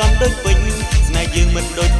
កំដូចពេញស្នេហ៍យើងមិនដូច